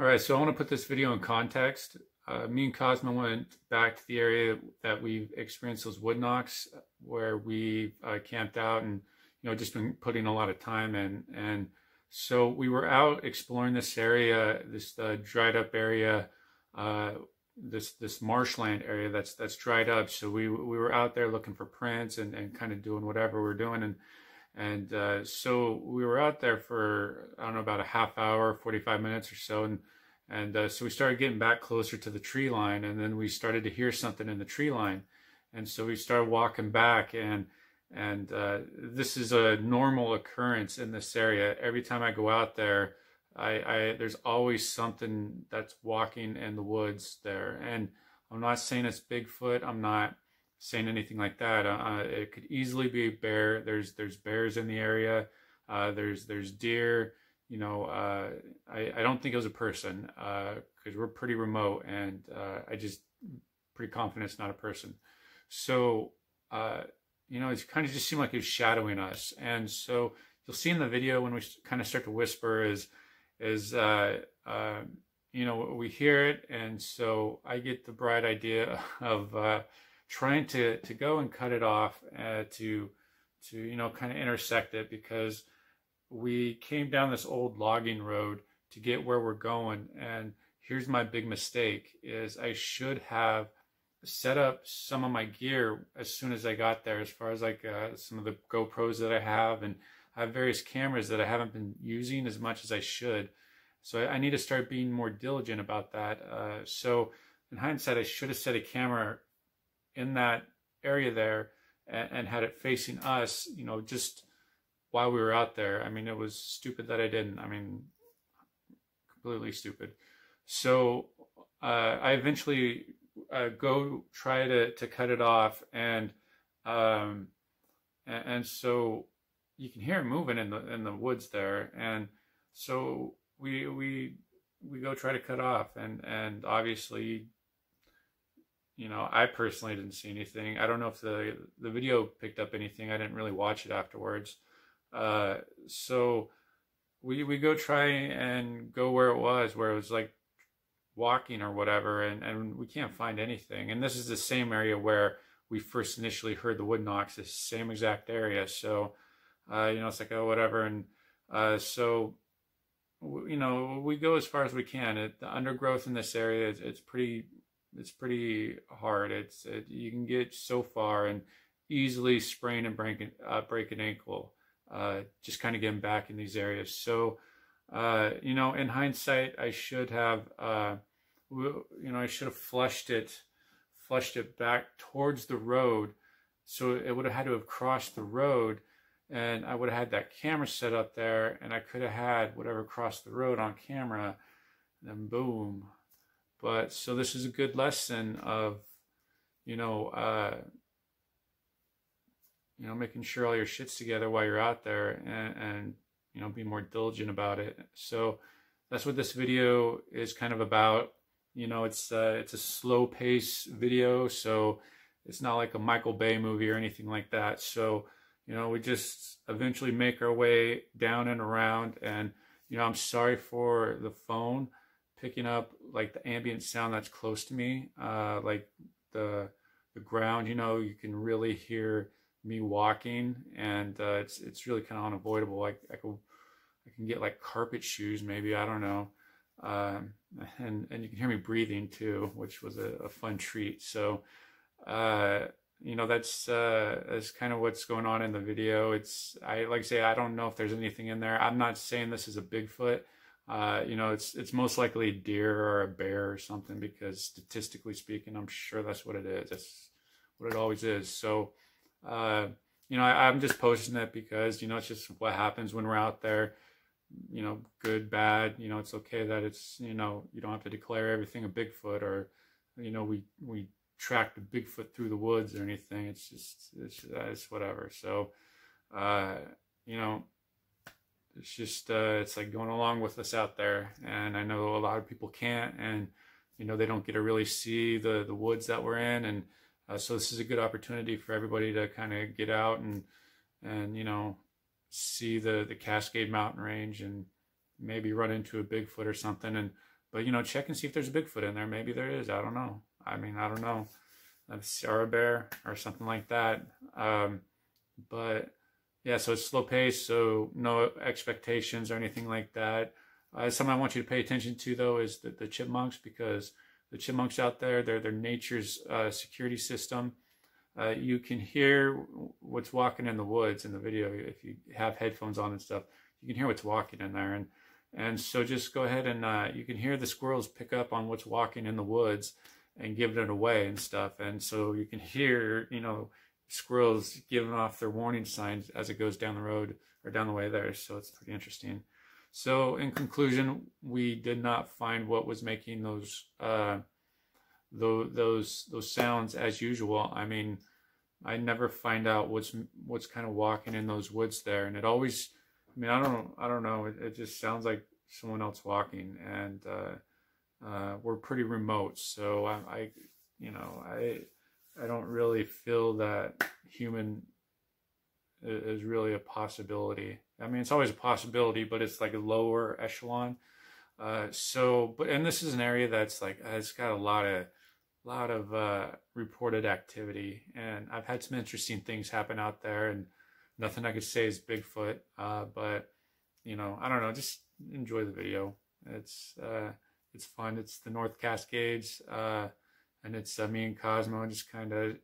All right, so I want to put this video in context. Uh, me and Cozmo went back to the area that we experienced those wood knocks, where we uh, camped out and you know just been putting a lot of time in. And so we were out exploring this area, this uh, dried up area, uh, this this marshland area that's that's dried up. So we we were out there looking for prints and, and kind of doing whatever we we're doing and and uh, so we were out there for I don't know about a half hour, forty five minutes or so, and and uh, so we started getting back closer to the tree line, and then we started to hear something in the tree line, and so we started walking back, and and uh, this is a normal occurrence in this area. Every time I go out there, I, I there's always something that's walking in the woods there, and I'm not saying it's Bigfoot. I'm not saying anything like that. Uh, uh, it could easily be a bear. There's there's bears in the area. Uh, there's there's deer. You know, uh, I I don't think it was a person because uh, we're pretty remote, and uh, I just pretty confident it's not a person. So you know, it kind of just seemed like it was shadowing us, and so you'll see in the video when we kind of start to whisper is is you know we hear it, and so I get the bright idea of trying to to go and cut it off uh, to to you know kind of intersect it because we came down this old logging road to get where we're going and here's my big mistake is I should have set up some of my gear as soon as I got there as far as like uh, some of the GoPros that I have and I have various cameras that I haven't been using as much as I should. So I, I need to start being more diligent about that. Uh, so in hindsight I should have set a camera in that area there and, and had it facing us, you know, just while we were out there. I mean, it was stupid that I didn't. I mean, completely stupid. So uh, I eventually uh, go try to, to cut it off, and um, and, and so you can hear it moving in the in the woods there, and so we we we go try to cut off, and and obviously you know, I personally didn't see anything. I don't know if the the video picked up anything. I didn't really watch it afterwards. Uh, so we we go try and go where it was, where it was like walking or whatever, and and we can't find anything. And this is the same area where we first initially heard the wood knocks. The same exact area. So uh, you know, it's like oh whatever, and uh, so you know we go as far as we can. It, the undergrowth in this area, it's, it's pretty it's pretty hard. It's it, you can get so far and easily sprain and break uh, break an ankle. Uh, just kind of getting back in these areas. So, uh, you know, in hindsight, I should have, uh, you know, I should have flushed it, flushed it back towards the road. So it would have had to have crossed the road, and I would have had that camera set up there, and I could have had whatever crossed the road on camera. And then boom, but so this is a good lesson of, you know, uh, you know, making sure all your shit's together while you're out there and, and you know, be more diligent about it. So that's what this video is kind of about. You know, it's uh, it's a slow pace video, so it's not like a Michael Bay movie or anything like that. So, you know, we just eventually make our way down and around. And, you know, I'm sorry for the phone picking up like the ambient sound that's close to me, uh, like the the ground. You know, you can really hear me walking, and uh, it's it's really kind of unavoidable. Like I can I can get like carpet shoes, maybe I don't know, um, and and you can hear me breathing too, which was a, a fun treat. So. Uh, you know that's uh that's kind of what's going on in the video it's i like I say i don't know if there's anything in there i'm not saying this is a bigfoot uh, you know, it's it's most likely a deer or a bear or something because statistically speaking, I'm sure that's what it is. That's what it always is. So, uh, you know, I, am just posting it because you know it's just what happens when we're out there. You know, good, bad. You know, it's okay that it's you know you don't have to declare everything a Bigfoot or you know we we track the Bigfoot through the woods or anything. It's just it's it's whatever. So, uh, you know, it's just uh, it's like going along with us out there and i know a lot of people can't and you know they don't get to really see the the woods that we're in and uh, so this is a good opportunity for everybody to kind of get out and and you know see the the cascade mountain range and maybe run into a bigfoot or something and but you know, check and see if there's a Bigfoot in there. Maybe there is. I don't know. I mean, I don't know. A Sierra bear or something like that. Um, but yeah, so it's slow pace, so no expectations or anything like that. Uh, something I want you to pay attention to though is the, the chipmunks because the chipmunks out there, they're, they're nature's uh, security system. Uh, you can hear what's walking in the woods in the video if you have headphones on and stuff. You can hear what's walking in there, and and so just go ahead and uh, you can hear the squirrels pick up on what's walking in the woods and giving it away and stuff. And so you can hear you know squirrels giving off their warning signs as it goes down the road or down the way there. So it's pretty interesting. So in conclusion, we did not find what was making those uh, those those those sounds as usual. I mean, I never find out what's what's kind of walking in those woods there, and it always. I mean, I don't I don't know. It, it just sounds like someone else walking, and uh, uh, we're pretty remote, so I, I you know I I don't really feel that human is really a possibility. I mean, it's always a possibility, but it's like a lower echelon. Uh, so, but and this is an area that's like it's got a lot of lot of uh, reported activity, and I've had some interesting things happen out there, and nothing I could say is Bigfoot. Uh, but you know, I don't know. Just enjoy the video. It's uh, it's fun. It's the North Cascades, uh, and it's uh, me and Cozmo just kind of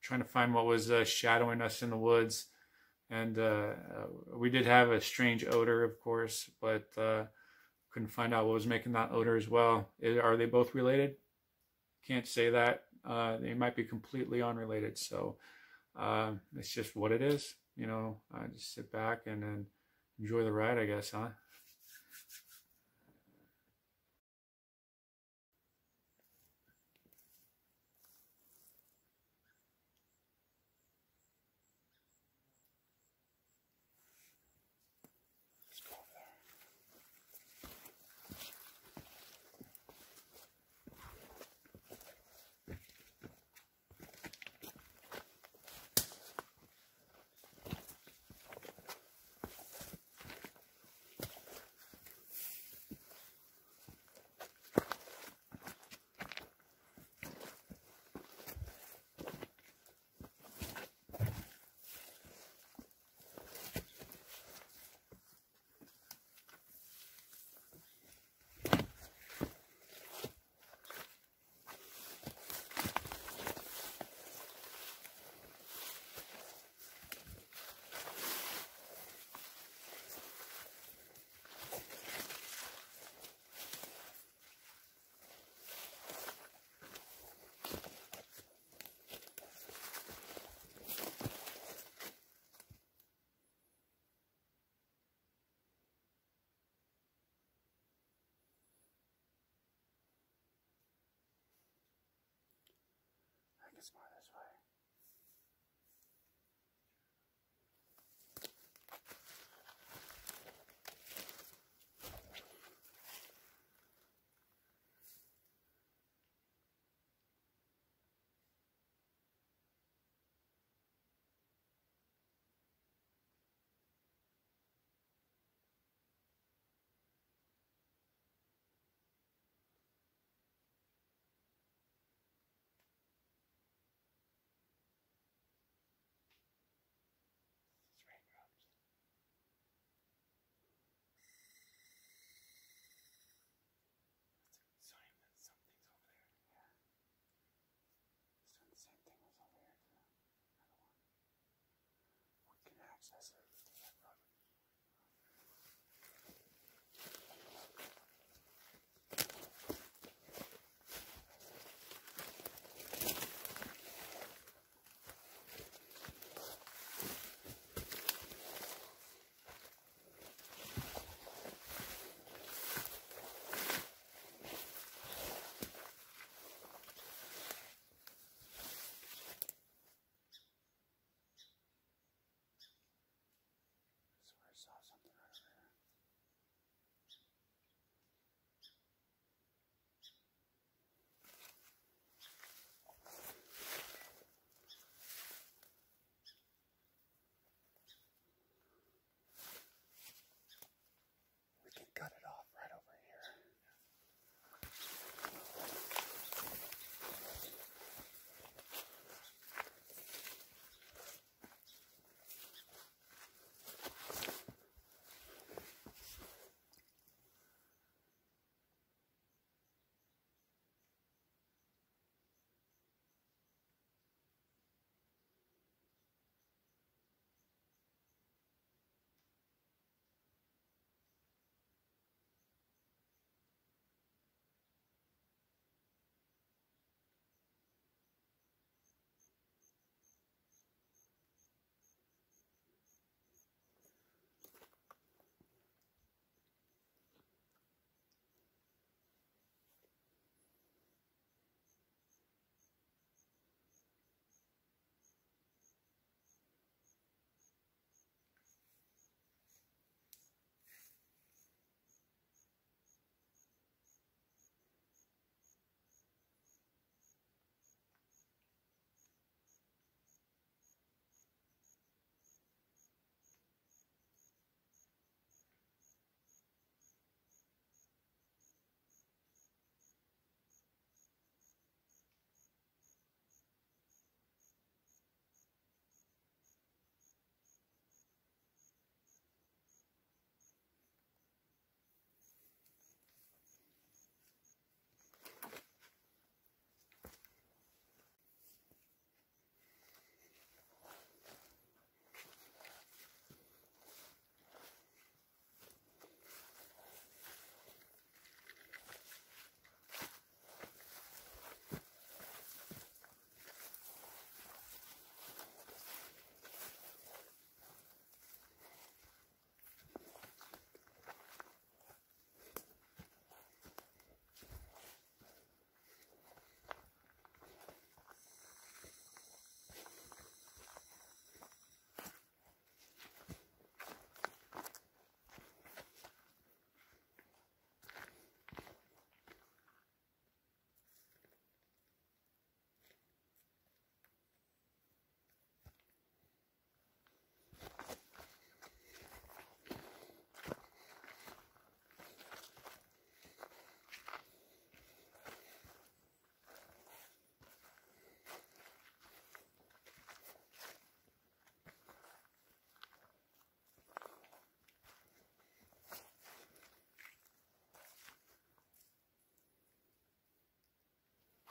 trying to find what was shadowing us in the woods and uh, uh, we did have a strange odor, of course, but uh, couldn't find out what was making that odor as well. Are they both related? Can't say that. Uh, they might be completely unrelated. So uh, it's just what it is. You know, I just sit back and, and enjoy the ride, I guess, huh?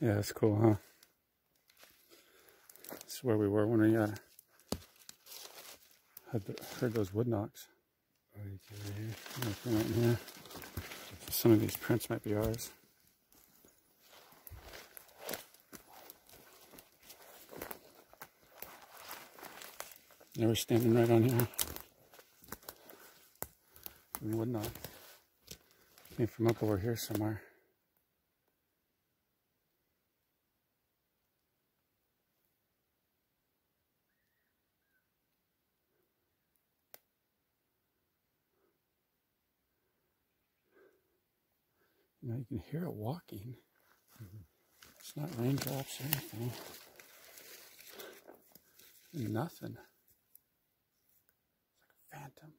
Yeah, it's cool, huh? This is where we were when we uh, had the, heard those wood knocks. Right here. Some of these prints might be ours. They were standing right on here. Wood knock. Came from up over here somewhere. You can hear it walking. It's not raindrops or anything. Nothing. It's like a phantom.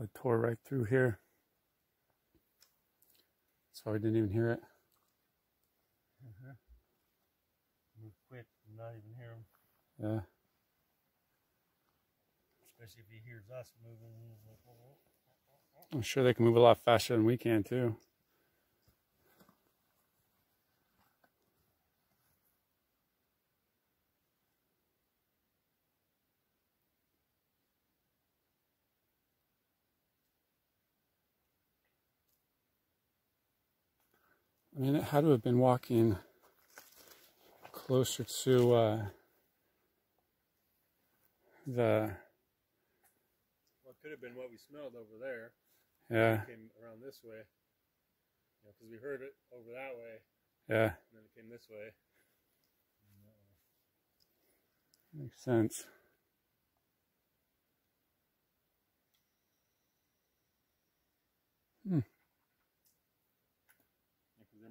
I tore right through here. So I didn't even hear it. Uh-huh. Move quick and not even hear him. Yeah. Especially if he hears us moving. I'm sure they can move a lot faster than we can too. Mean, it had to have been walking closer to uh, the Well, it could have been what we smelled over there. yeah It came around this way. Because we heard it over that way, yeah and then it came this way. makes sense.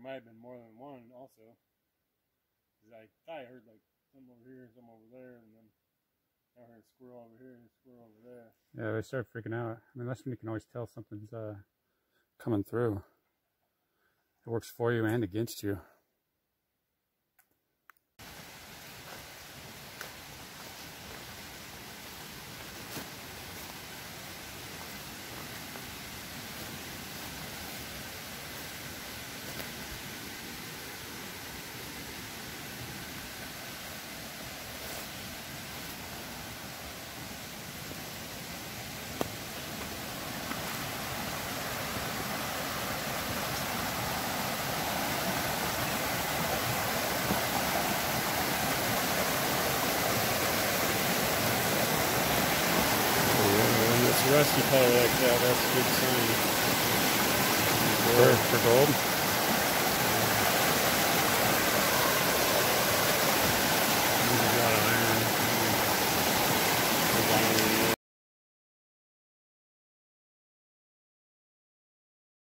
Might have been more than one also. Because I thought I heard like some over here, some over there, and then I heard a squirrel over here, and a squirrel over there. Yeah, they start freaking out. I mean, that's when you can always tell something's uh, coming through. It works for you and against you. When it's rusty like that, that's a good sign. For, for gold?